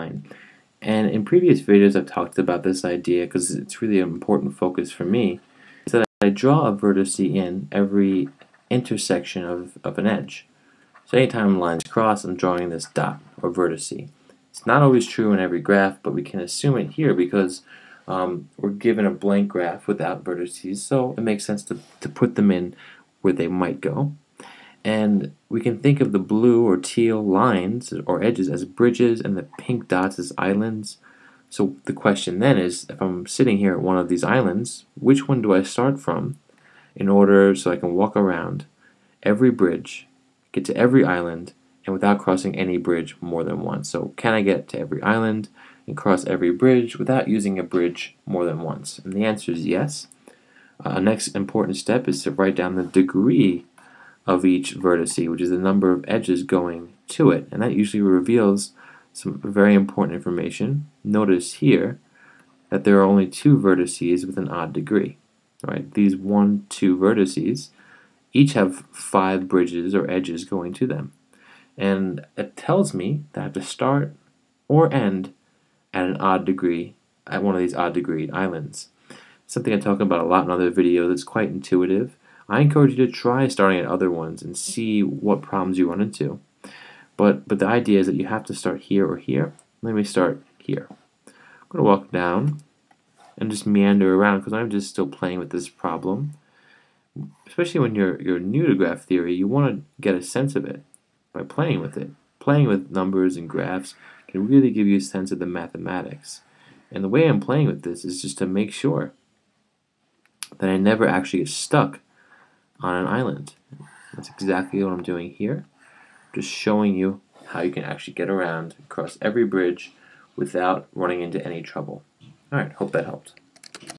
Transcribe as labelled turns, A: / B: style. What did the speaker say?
A: line. And in previous videos I've talked about this idea because it's really an important focus for me, is that I draw a vertex in every intersection of, of an edge. So anytime lines cross, I'm drawing this dot or vertex. It's not always true in every graph, but we can assume it here because um, we're given a blank graph without vertices, so it makes sense to, to put them in where they might go. And we can think of the blue or teal lines or edges as bridges and the pink dots as islands. So the question then is, if I'm sitting here at one of these islands, which one do I start from in order so I can walk around every bridge, get to every island, and without crossing any bridge more than once? So can I get to every island and cross every bridge without using a bridge more than once? And the answer is yes. Uh, next important step is to write down the degree of each vertex, which is the number of edges going to it. And that usually reveals some very important information. Notice here that there are only two vertices with an odd degree. Right? These one, two vertices each have five bridges or edges going to them. And it tells me that I have to start or end at an odd degree at one of these odd degree islands. Something I talk about a lot in other videos. It's quite intuitive. I encourage you to try starting at other ones and see what problems you run into. But, but the idea is that you have to start here or here. Let me start here. I'm going to walk down and just meander around because I'm just still playing with this problem. Especially when you're, you're new to graph theory, you want to get a sense of it by playing with it. Playing with numbers and graphs can really give you a sense of the mathematics. And the way I'm playing with this is just to make sure that I never actually get stuck on an island. That's exactly what I'm doing here. Just showing you how you can actually get around across every bridge without running into any trouble. Alright, hope that helped.